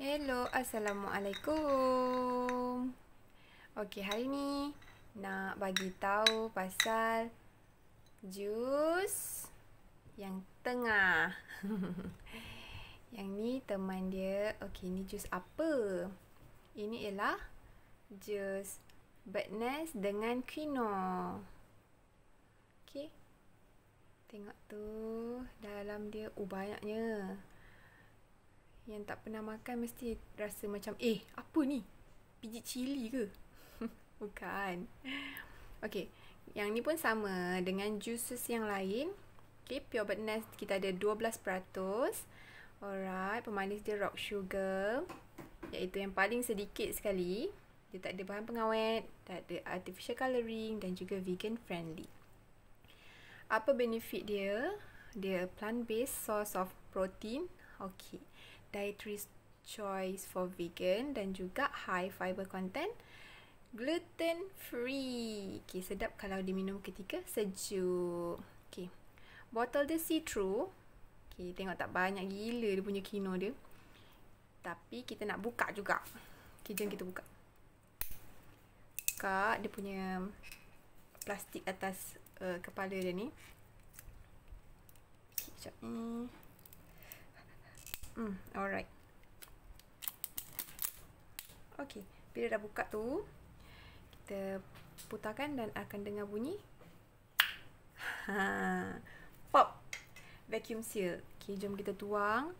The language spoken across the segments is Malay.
Hello, Assalamualaikum. Okey, hari ni nak bagi tahu pasal jus yang tengah. yang ni teman dia. Okey, ni jus apa? Ini ialah jus birdnest dengan quinoa. Okey. Tengok tu dalam dia oh banyaknya yang tak pernah makan mesti rasa macam eh apa ni? Biji cili ke? Bukan. Okey. Yang ni pun sama. Dengan juices yang lain okey pure birdness kita ada 12% alright pemanis dia rock sugar. Iaitu yang paling sedikit sekali. Dia tak ada bahan pengawet tak ada artificial colouring dan juga vegan friendly. Apa benefit dia? Dia plant based source of protein. Okey dietary choice for vegan dan juga high fiber content gluten free. Okay, sedap kalau diminum ketika sejuk. Okay. Botol dia see through. Okay, tengok tak banyak gila dia punya kino dia. Tapi kita nak buka juga. Okay, jom kita buka. Buka dia punya plastik atas uh, kepala dia ni. Okay, sekejap ni. Hmm, alright. Okay, bila dah buka tu, kita putarkan dan akan dengar bunyi. Ha, pop. Vacuum seal. Okay, jom kita tuang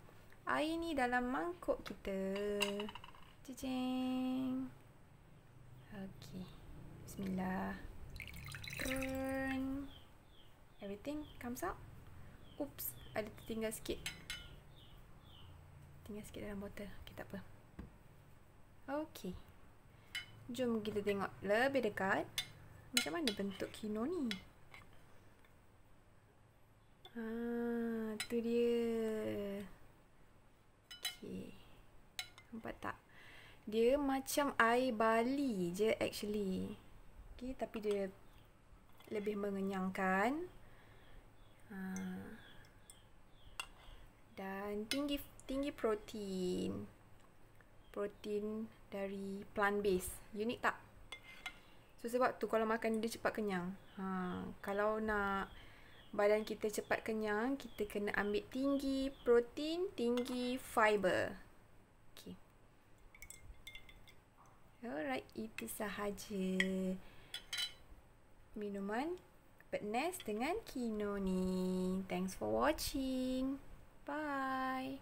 air ni dalam mangkuk kita. Cicing. Okay. Bismillah. Turn. Everything comes out. Oops, ada tertinggal sikit tinggal sikit dalam botol. Okay, tak apa. Okay. Jom kita tengok lebih dekat. Macam mana bentuk kino ni? Ah, tu dia. Okay. Nampak tak? Dia macam air bali je actually. Okay, tapi dia lebih mengenyangkan. Ah. Tinggi tinggi protein. Protein dari plant base. Unik tak? So sebab tu kalau makan dia cepat kenyang. Ha, kalau nak badan kita cepat kenyang, kita kena ambil tinggi protein, tinggi fiber. Okay. Alright, itu sahaja minuman Birdnest dengan Kino ni. Thanks for watching. Bye.